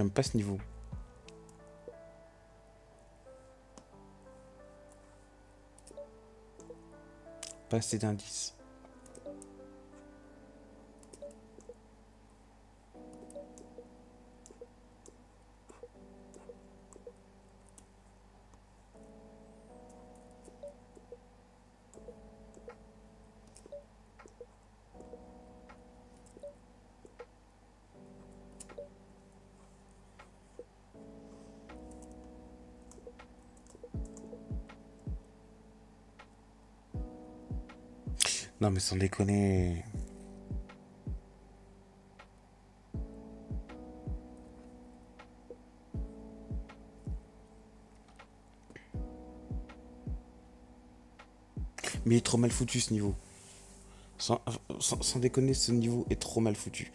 J'aime pas ce niveau. Pas assez d'indices. Non mais sans déconner. Mais il est trop mal foutu ce niveau. Sans, sans, déconner, ce niveau est trop mal foutu.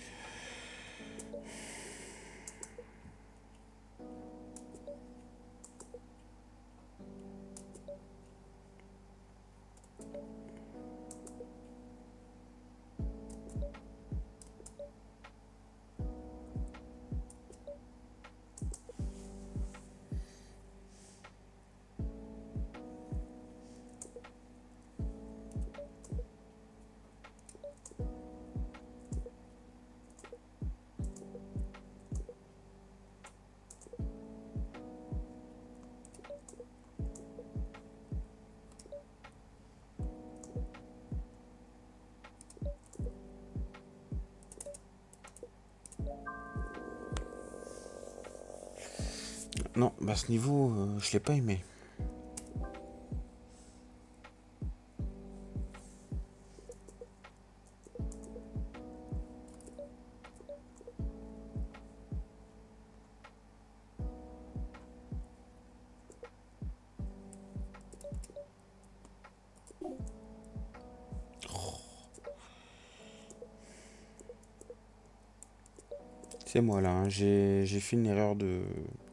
Non, bah ce niveau, euh, je l'ai pas aimé. C'est moi là, hein. j'ai fait une erreur de,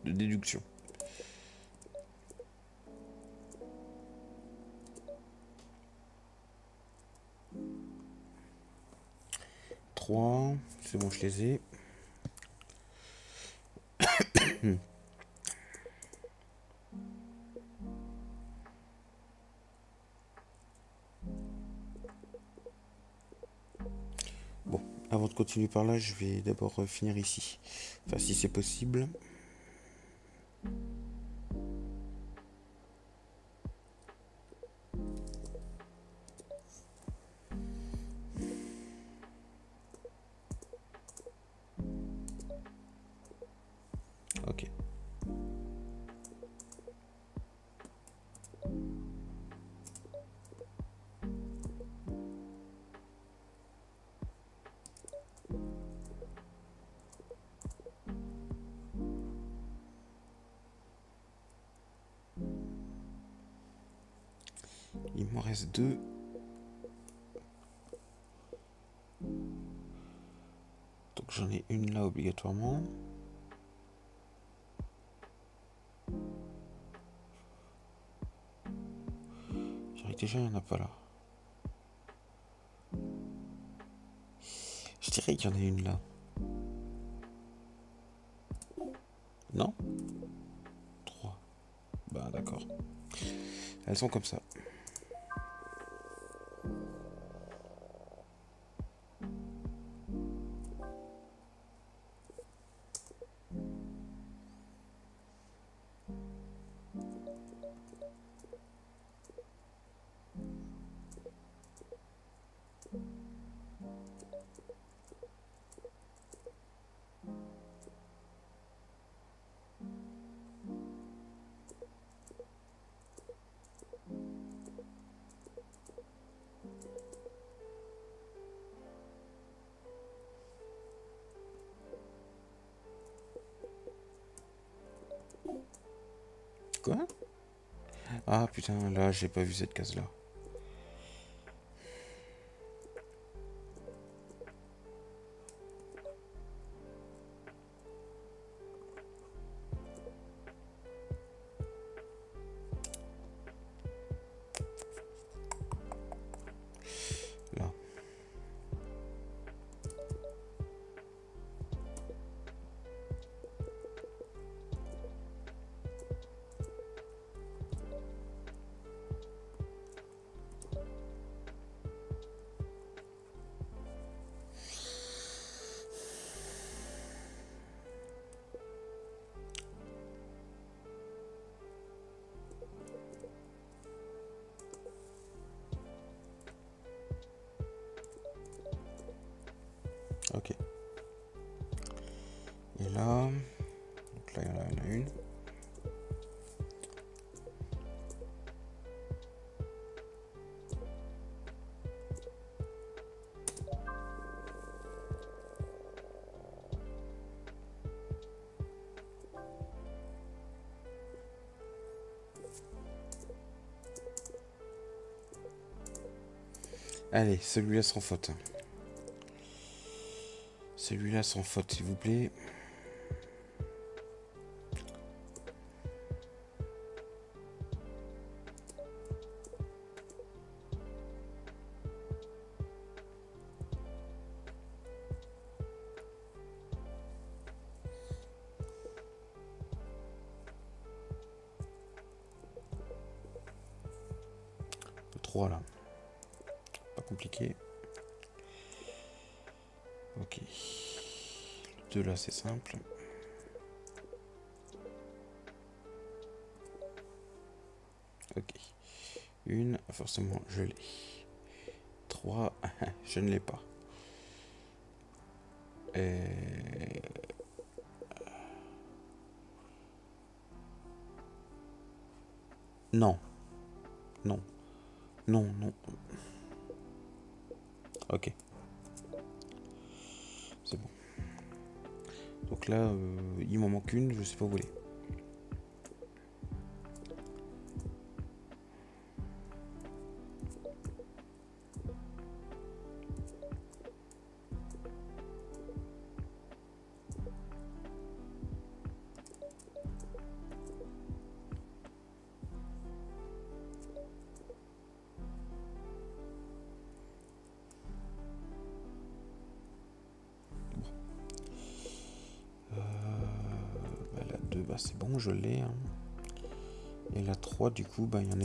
de déduction. Trois, c'est bon, je les ai. Avant de continuer par là, je vais d'abord euh, finir ici. Enfin, si c'est possible. Donc j'en ai une là obligatoirement. J'aurais déjà, il n'y en a pas là. Je dirais qu'il y en a une là. Non? Trois. Bah d'accord. Elles sont comme ça. Putain, là j'ai pas vu cette case Allez, celui-là sans faute. Celui-là sans faute, s'il vous plaît. Le 2 là c'est simple. Ok. Une, forcément je l'ai. 3, je ne l'ai pas. Et... Non. Non. Non, non. Il m'en manque une, je sais pas où elle est. du coup, bah, il y en a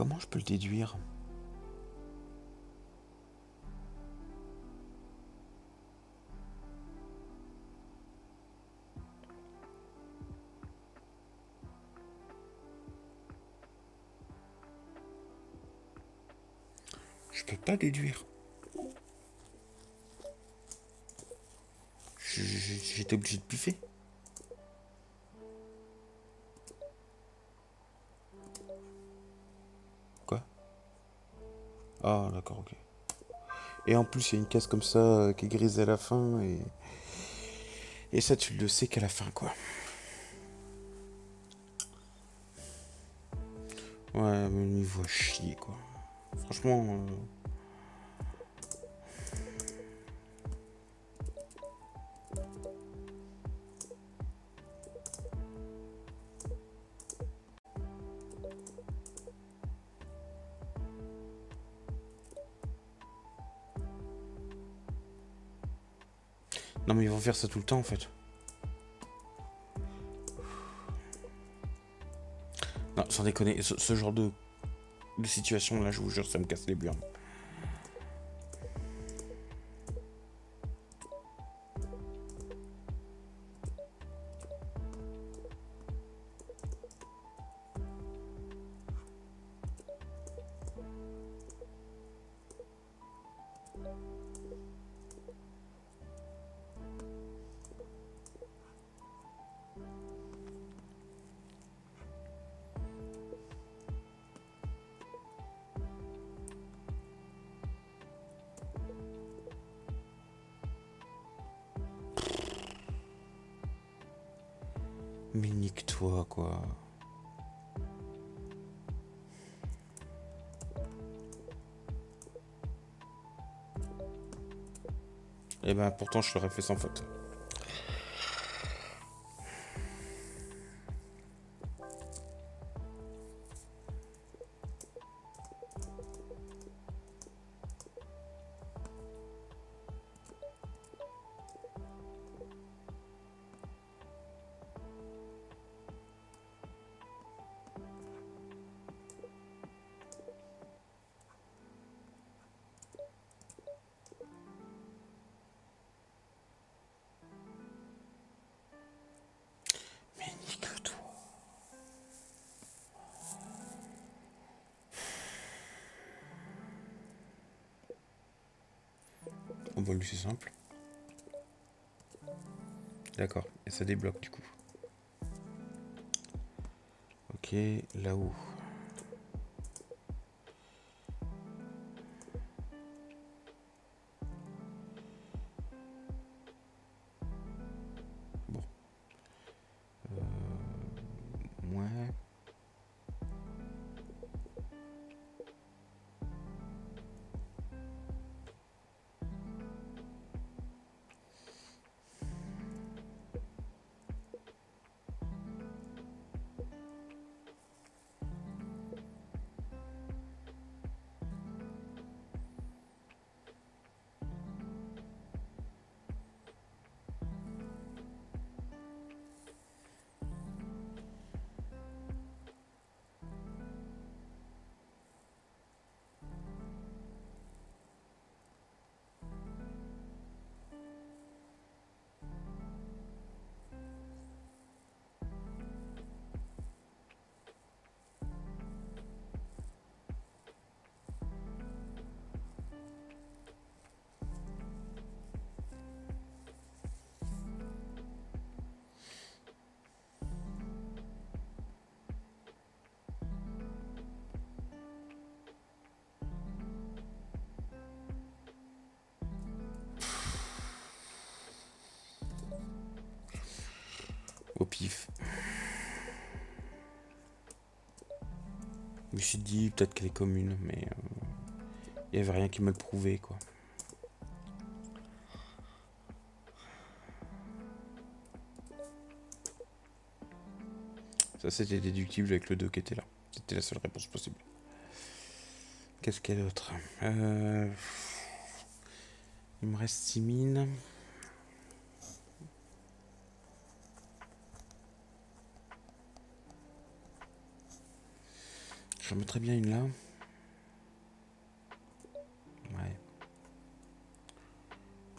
comment je peux le déduire? Je peux pas déduire. J'étais obligé de piffer. Ah d'accord, ok. Et en plus, il y a une case comme ça euh, qui est grise à la fin et... Et ça, tu le sais qu'à la fin, quoi. Ouais, mais me voit chier, quoi. Franchement... euh, Faire ça tout le temps en fait. Non, sans déconner, ce, ce genre de, de situation là, je vous jure, ça me casse les burnes. Pourtant je l'aurais fait sans faute. On va lui c'est simple. D'accord, et ça débloque du coup. Ok, là-haut. Au pif. Je me suis dit peut-être qu'elle est commune, mais euh, il n'y avait rien qui me le prouvait quoi. Ça c'était déductible avec le 2 qui était là. C'était la seule réponse possible. Qu'est-ce qu'il y a d'autre? Euh, Il me reste 6 mines. J'en mettrais bien une là. Ouais.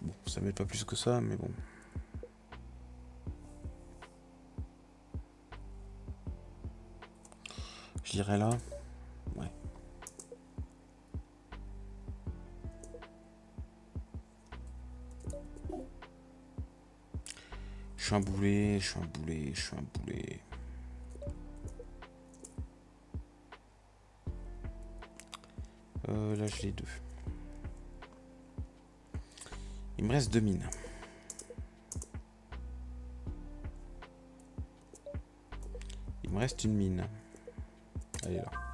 Bon, ça m'aide pas plus que ça, mais bon. Je dirais là. Ouais. Je suis un boulet, je suis un boulet, je suis un boulet. Là, j'ai deux. Il me reste deux mines. Il me reste une mine. Elle là.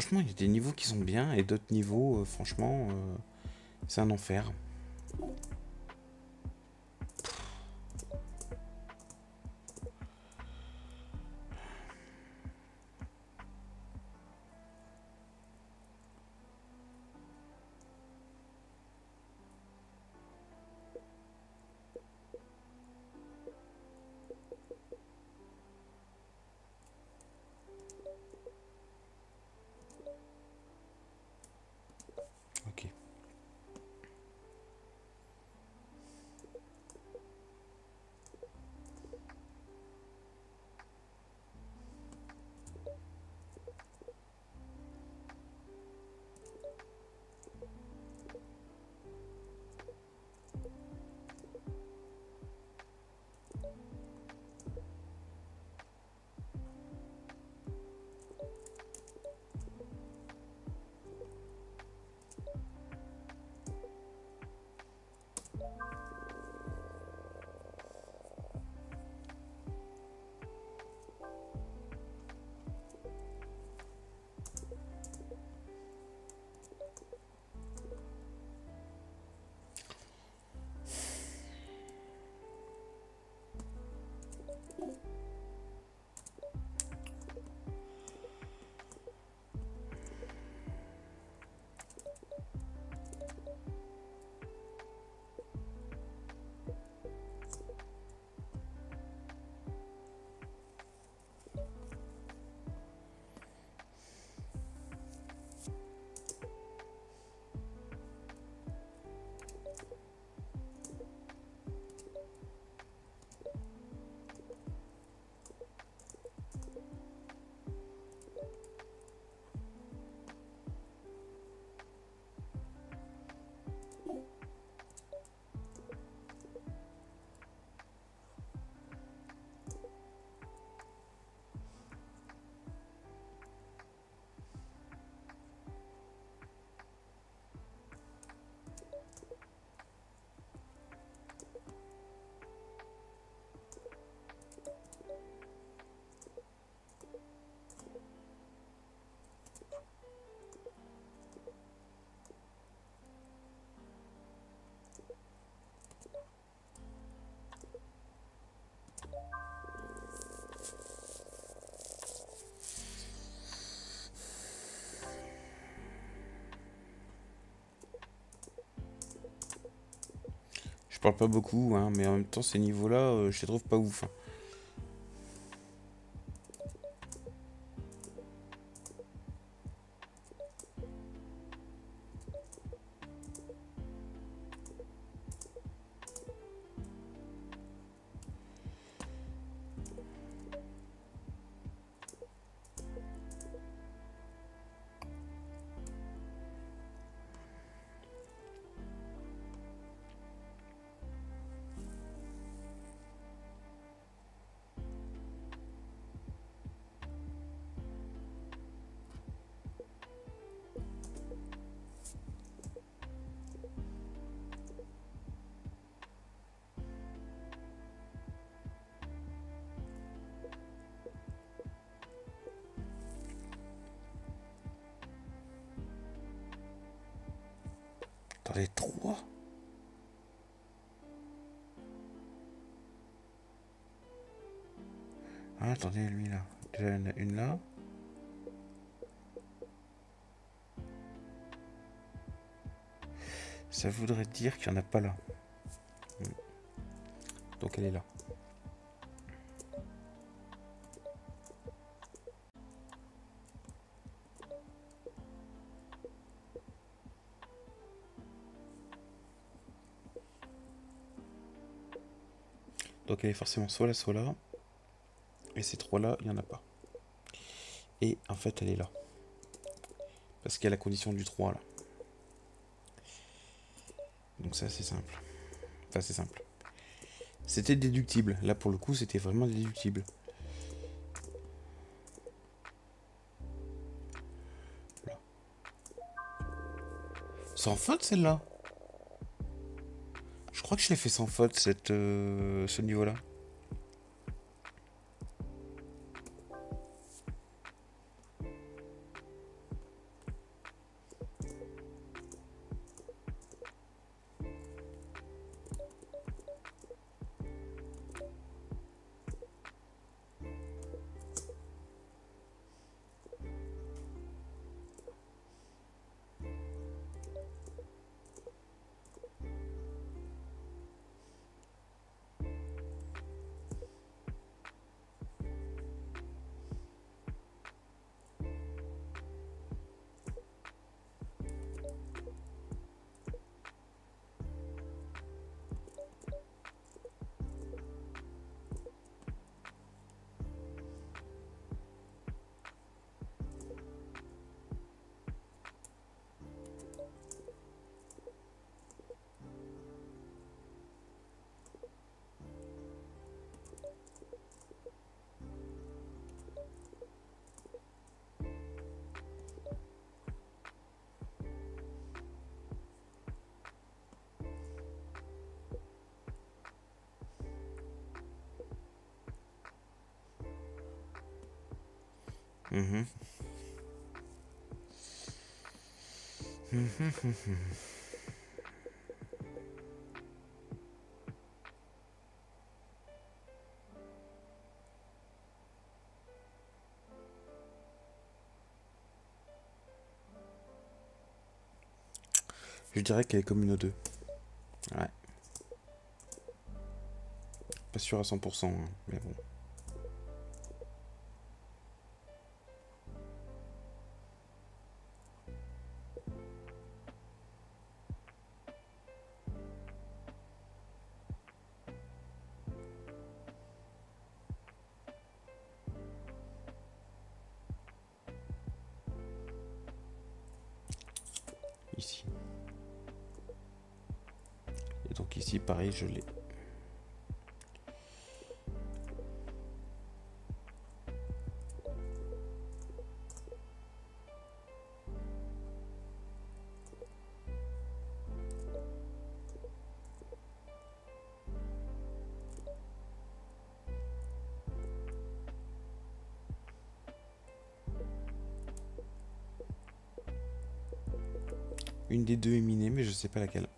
Franchement, il y a des niveaux qui sont bien et d'autres niveaux, euh, franchement, euh, c'est un enfer. Je parle pas beaucoup, hein, mais en même temps, ces niveaux-là, euh, je les trouve pas ouf. hein. Attendez, trois Ah, attendez, lui là. Déjà, a une là. Ça voudrait dire qu'il n'y en a pas là. Donc elle est là. Donc elle est forcément soit là, soit là. Et ces trois-là, il n'y en a pas. Et en fait, elle est là. Parce qu'il y a la condition du 3 là. Donc c'est simple. Enfin, c'est simple. C'était déductible. Là, pour le coup, c'était vraiment déductible. Sans faute, celle-là crois que je l'ai fait sans faute, cette, euh, ce niveau-là. Je dirais qu'elle est comme une O2. Ouais. Pas sûr à 100%, hein, mais bon. Je l'ai. Une des deux est minée, mais je sais pas laquelle.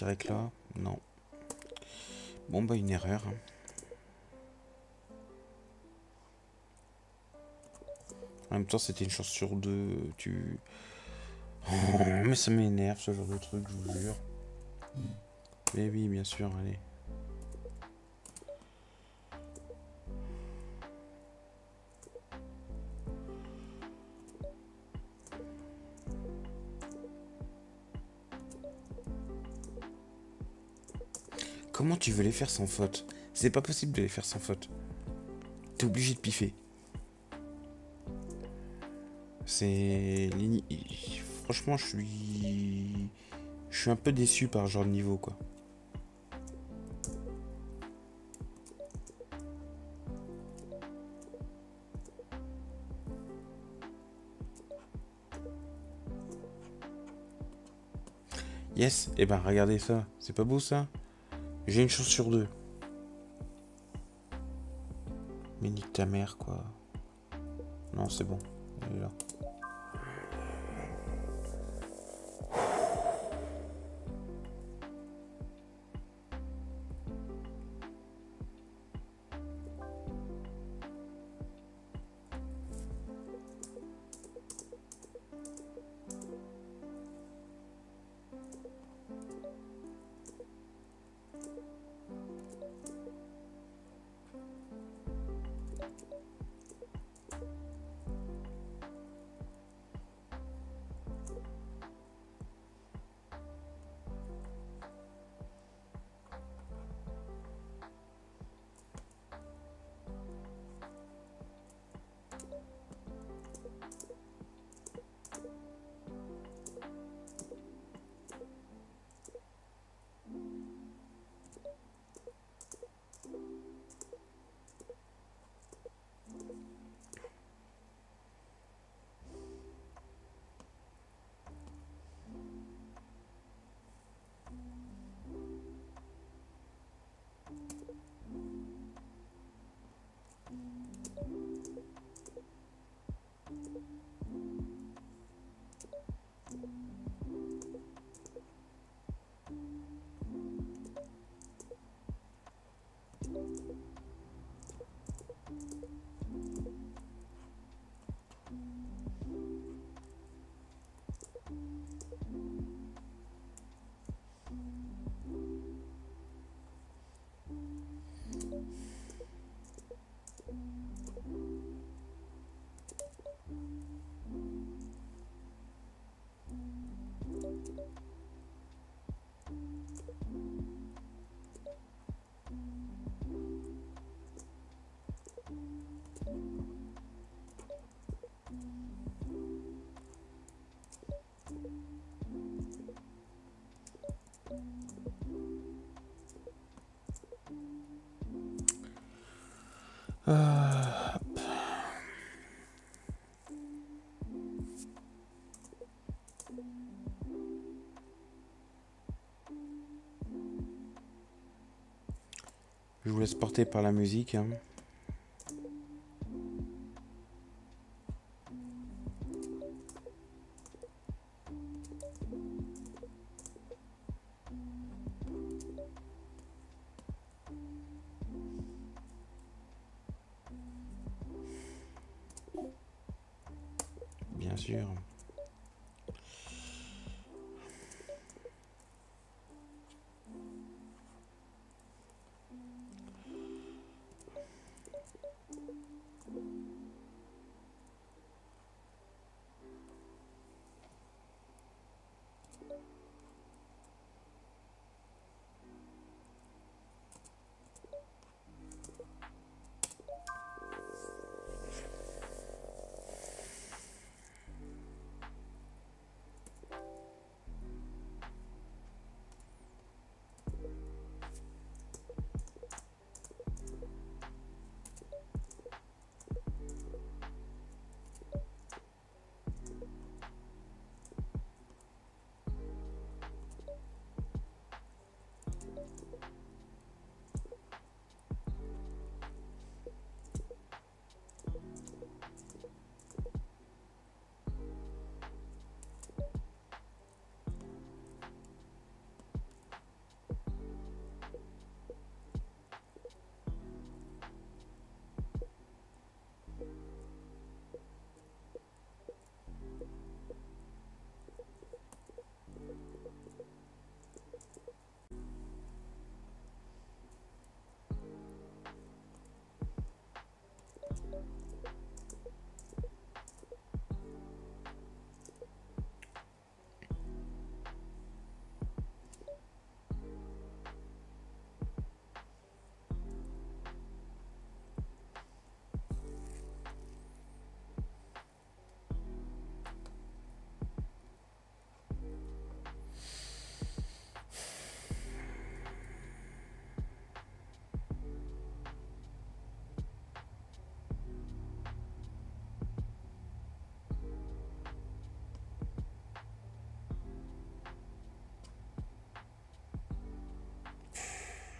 Là, non. Bon, bah, une erreur. En même temps, c'était une chance sur deux. Tu. Mais ça m'énerve ce genre de truc, je vous jure. Mais oui, bien sûr, allez. Comment tu veux les faire sans faute? C'est pas possible de les faire sans faute. T'es obligé de piffer. C'est. Franchement, je suis. Je suis un peu déçu par ce genre de niveau, quoi. Yes, et ben regardez ça, c'est pas beau ça? J'ai une chance sur deux. Mais nique ta mère quoi. Non, c'est bon. Je vous laisse porter par la musique. hein.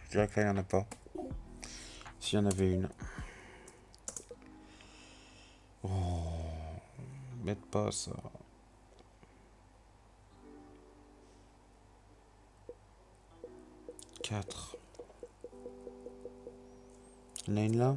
Je dirais que là, il n'y en a pas. S'il y en avait une. Oh, mette pas ça. Quatre. Il y en a une là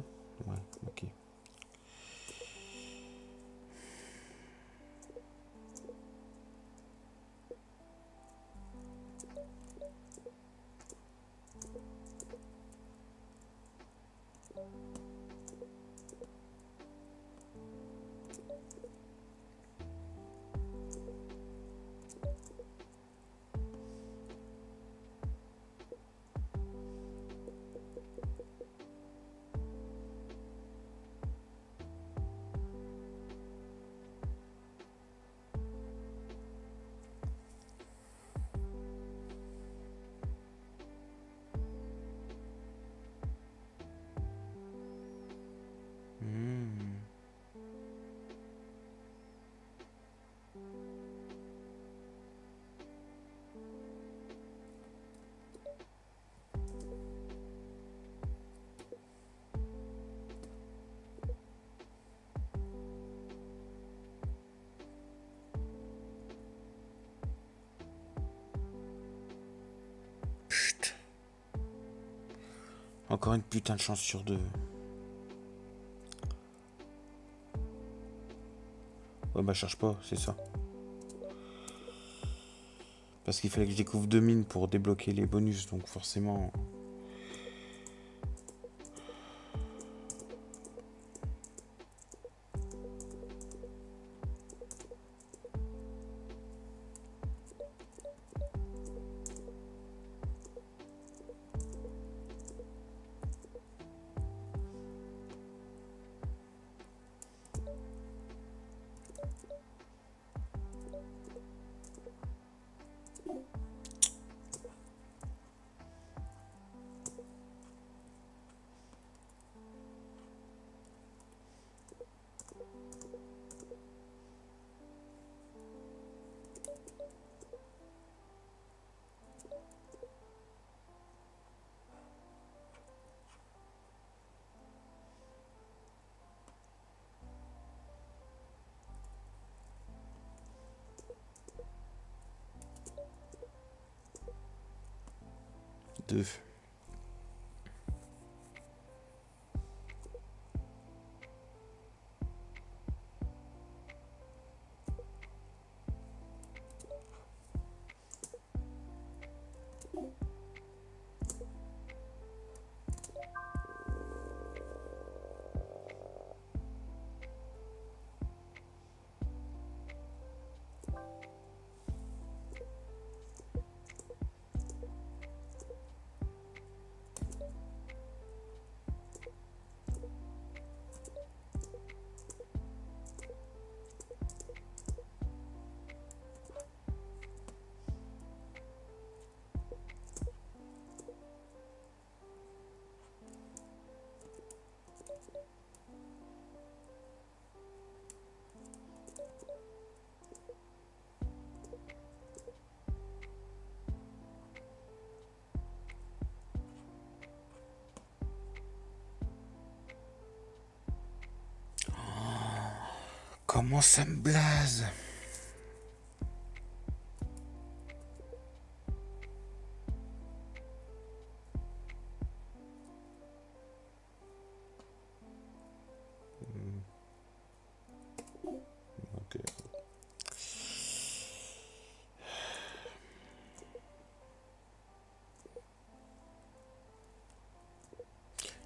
Encore une putain de chance sur deux. Ouais bah cherche pas, c'est ça. Parce qu'il fallait que je découvre deux mines pour débloquer les bonus, donc forcément... Comment ça me blase.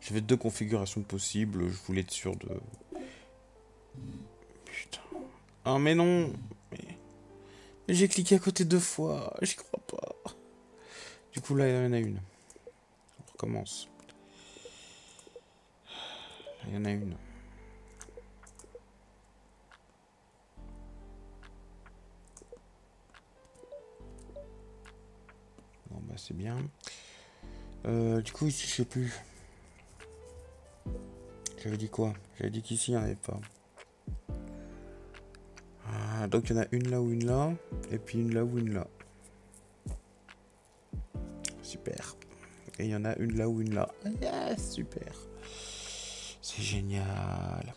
J'avais deux configurations possibles, je voulais être sûr de... Ah mais non Mais, j'ai cliqué à côté deux fois, j'y crois pas. Du coup là il y en a une. On recommence. Il y en a une. Bon bah c'est bien. Euh, du coup ici je sais plus. J'avais dit quoi? J'avais dit qu'ici il n'y en avait pas. Donc il y en a une là ou une là, et puis une là ou une là. Super. Et il y en a une là ou une là. Yes, super. C'est génial.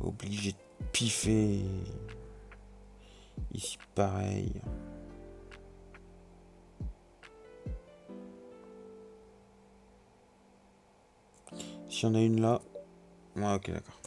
Obligé de piffer. Ici, pareil. S'il y en a une là. Ouais, ok, d'accord.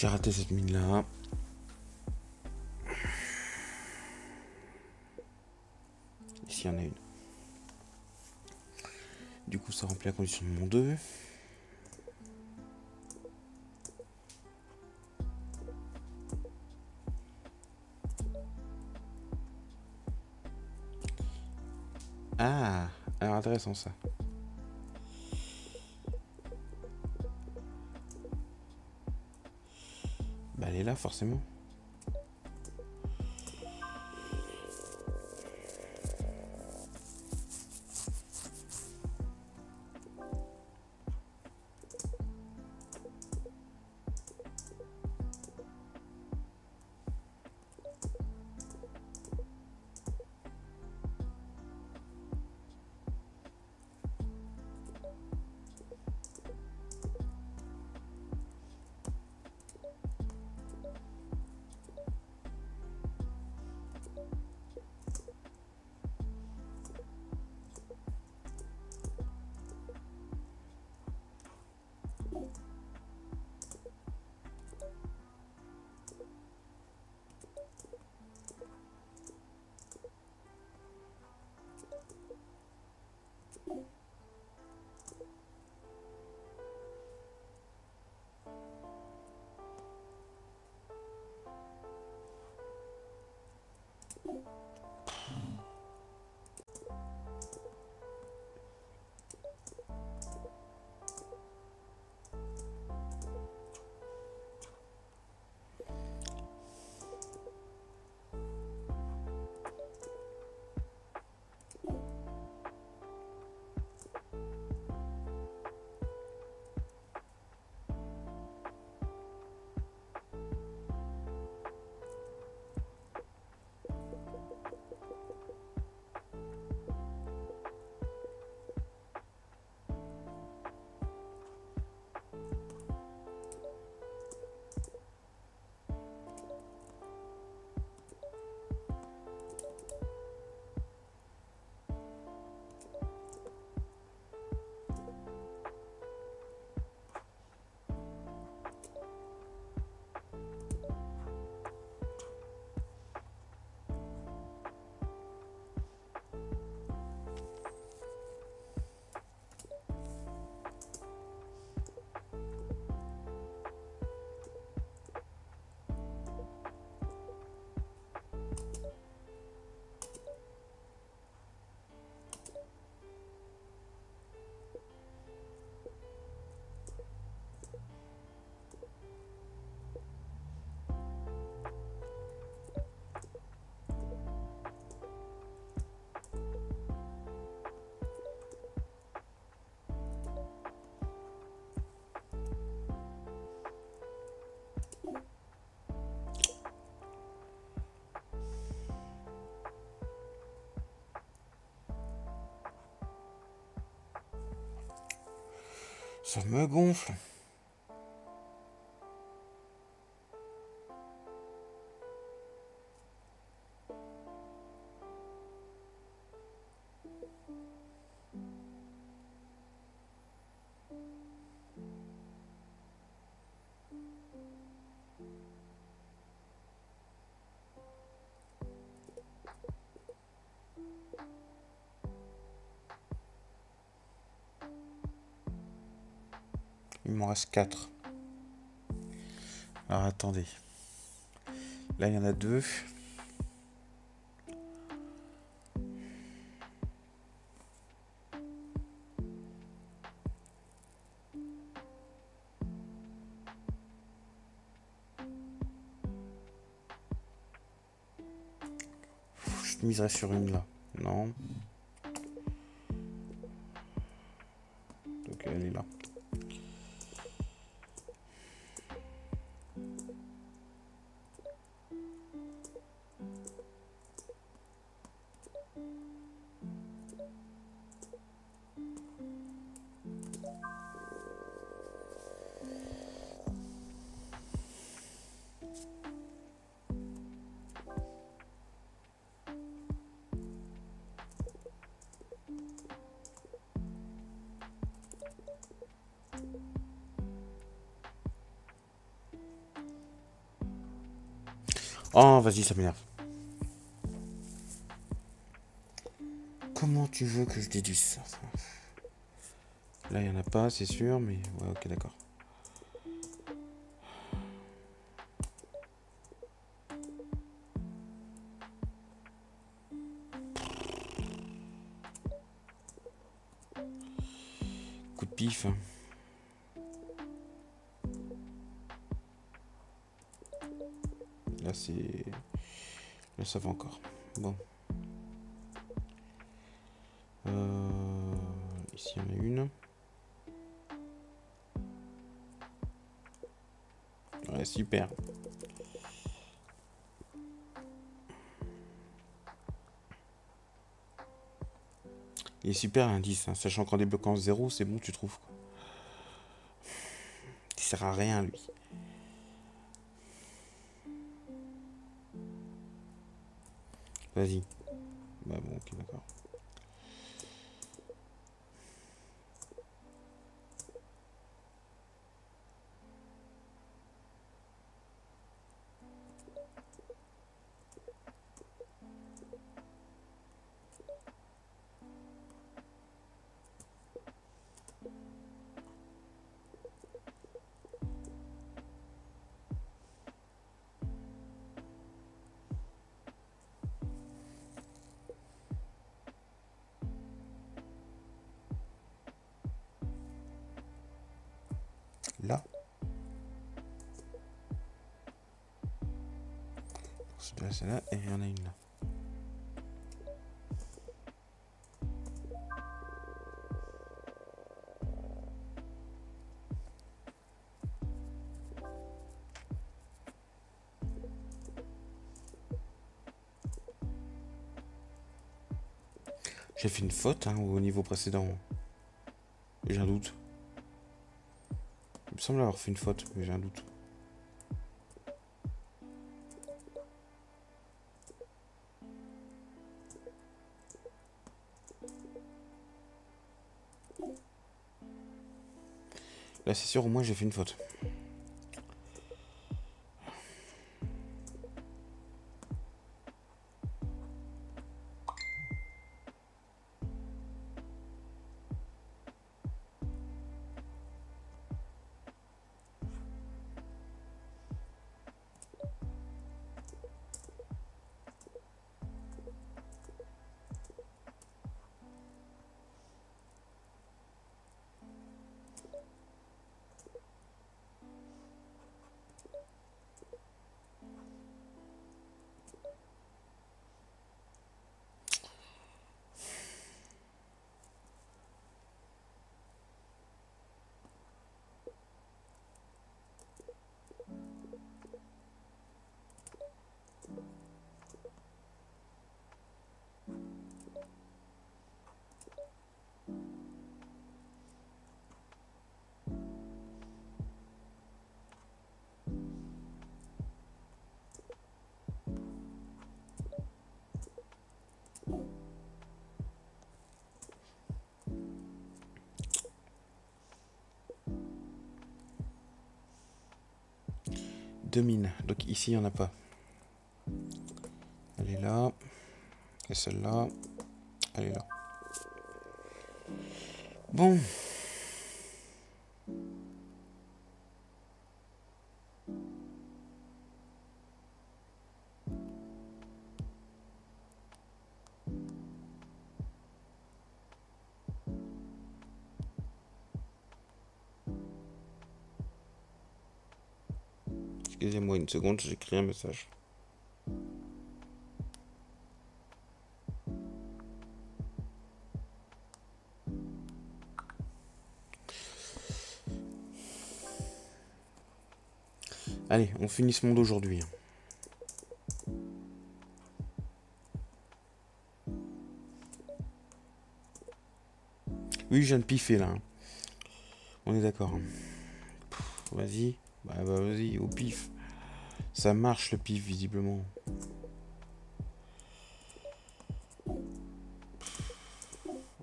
J'ai raté cette mine là. Ici, il y en a une. Du coup, ça remplit la condition de mon 2. Ah, alors intéressant ça. Forcément. Ça me gonfle. M'en reste 4. Alors attendez. Là, il y en a deux. Je miserai sur une là. Non. Oh, vas-y, ça m'énerve. Tu veux que je déduise ça Là, il n'y en a pas, c'est sûr, mais ouais, ok, d'accord. Super l'indice, hein. sachant qu'en débloquant 0, c'est bon, tu trouves. Quoi. Il sert à rien, lui. Vas-y. Là. C'est là et y en a une. J'ai fait une faute hein, au niveau précédent. J'ai un doute. Semble avoir fait une faute, mais j'ai un doute. Là, c'est sûr, au moins, j'ai fait une faute. Deux mines. Donc ici, il n'y en a pas. Elle est là. Et celle-là, elle est là. Bon. Seconde, j'écris un message. Allez, on finit ce monde aujourd'hui. Oui, je viens de piffer là. On est d'accord. Vas-y. Bah, bah vas-y, au pif. Ça marche le pif, visiblement.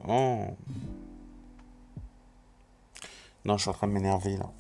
Oh. Non, je suis en train de m'énerver là.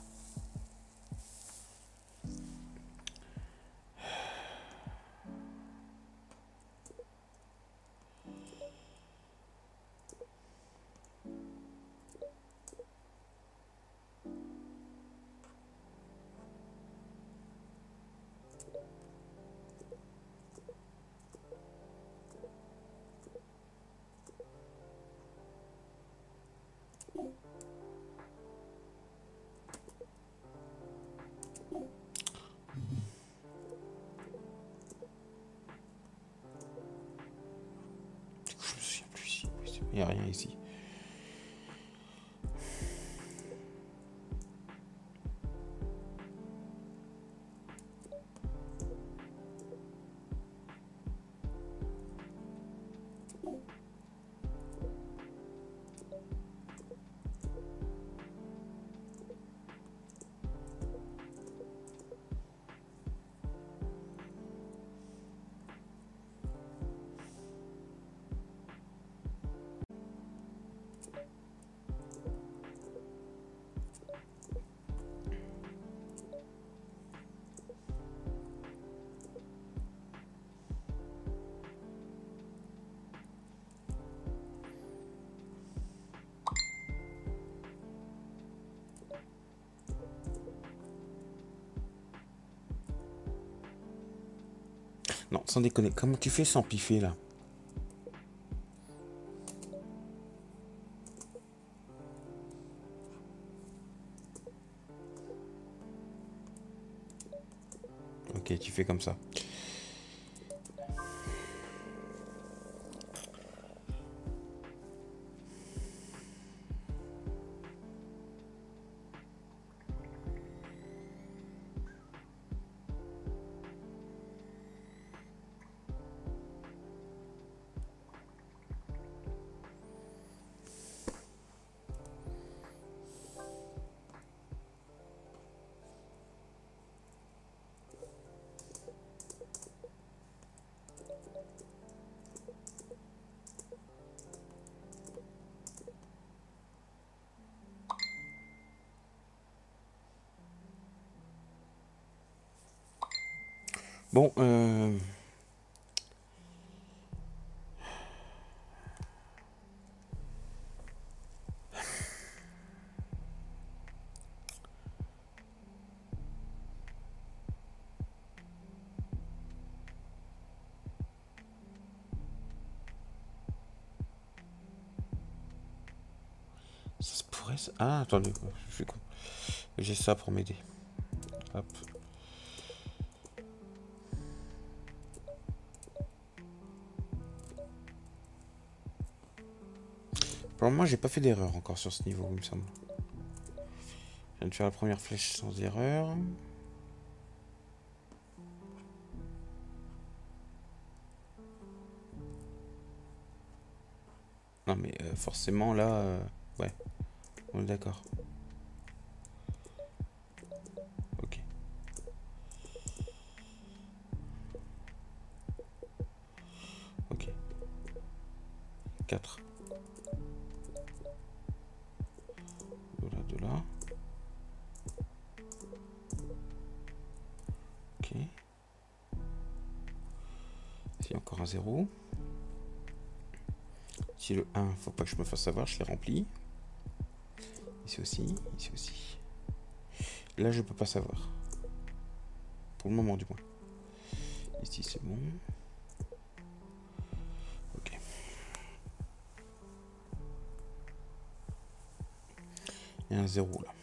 Sans déconner. Comment tu fais sans piffer là? Ok, tu fais comme ça. Bon, euh... Ça se pourrait... Ah, attendez, je suis con. J'ai ça pour m'aider. Hop. Pour moi, j'ai pas fait d'erreur encore sur ce niveau, il me semble. Je viens de faire la première flèche sans erreur. Non mais euh, forcément là, euh, ouais, on est d'accord. Ok. 4. 0. Si le 1, faut pas que je me fasse savoir, je l'ai rempli. Ici aussi, ici aussi. Là, je peux pas savoir. Pour le moment, du moins. Ici, c'est bon. Ok. A un 0 là.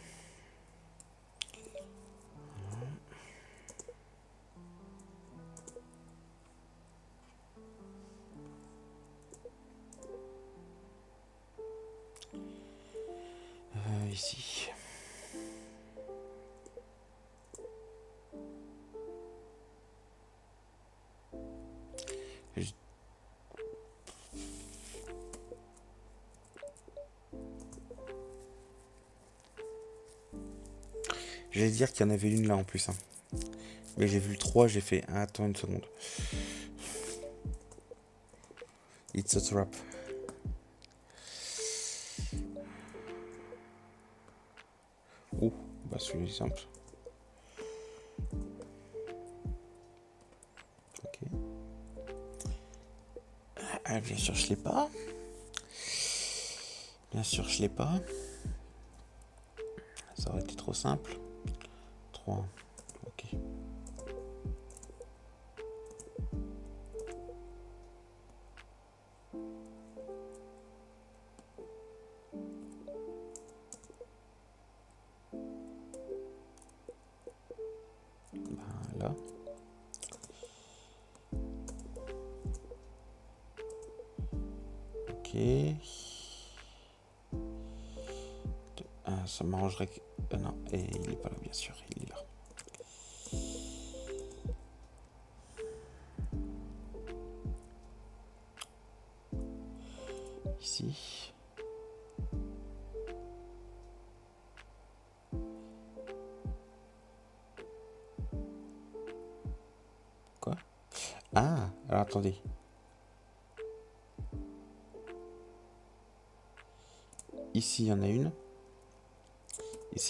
Qu'il y en avait une là en plus. hein. Mais j'ai vu le 3, j'ai fait. Ah, attends une seconde. It's a trap. Oh, bah celui-là est simple. Ok. Ah, bien sûr, je l'ai pas. Bien sûr, je l'ai pas. Ça aurait été trop simple. 3. Ok. Ben, là. Ok. Ah, ça m'arrangerait non, et il est pas là, bien sûr, il est là.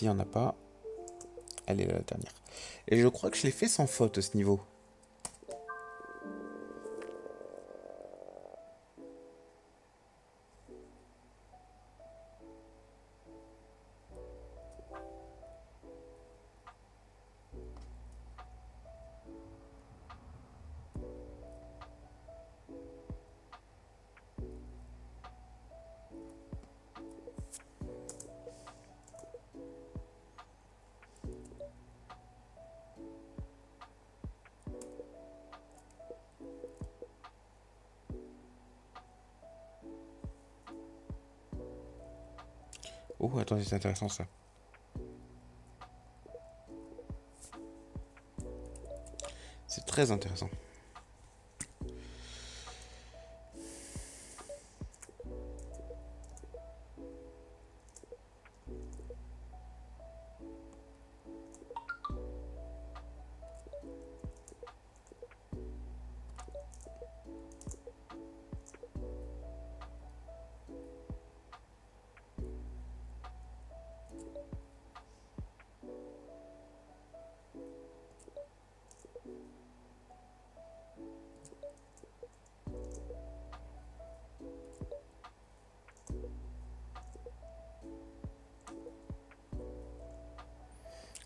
Ici, il n'y en a pas. Elle est la dernière. Et je crois que je l'ai fait sans faute, ce niveau. C'est intéressant ça. C'est très intéressant.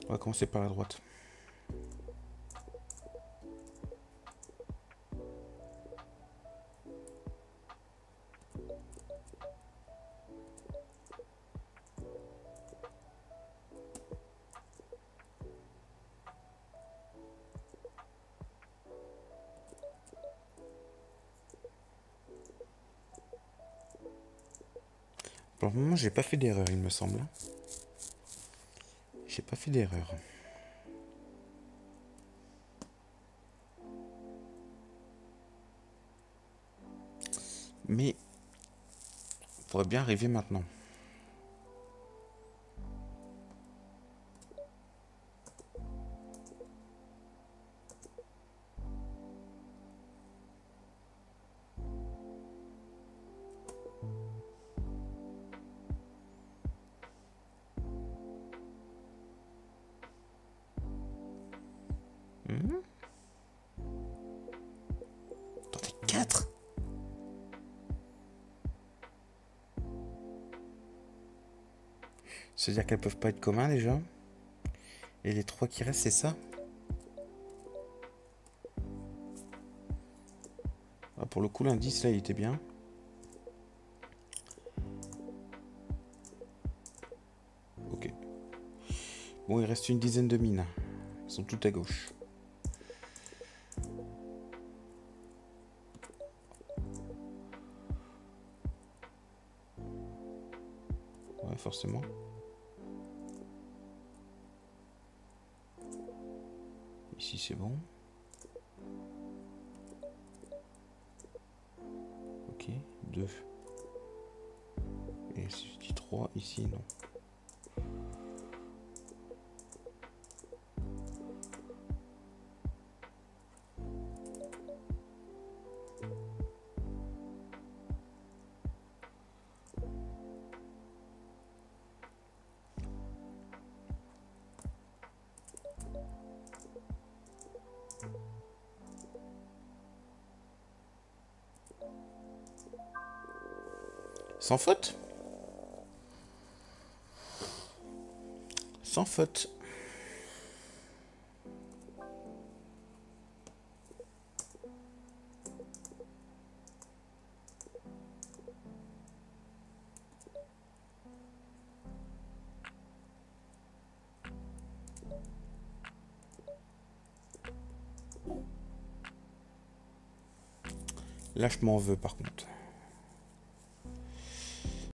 On va commencer par la droite. Pour le moment, j'ai pas fait d'erreur, il me semble. J'ai pas fait d'erreur. Mais on pourrait bien arriver maintenant. C'est-à-dire qu'elles peuvent pas être communs déjà. Et les trois qui restent, c'est ça ah, Pour le coup, l'indice là, il était bien. Ok. Bon, il reste une dizaine de mines. Elles sont toutes à gauche. Forcément. Sans faute Sans faute. Là, je m'en veux par contre.